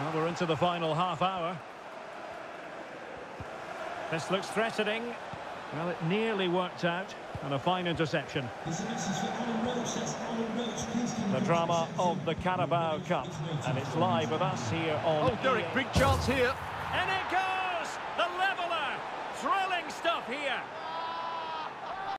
Well, we're into the final half hour. This looks threatening. Well, it nearly worked out. And a fine interception. The drama of the Carabao Cup. And it's live with us here on... Oh, Derek, big chance here. And it goes! The leveller! Thrilling stuff here.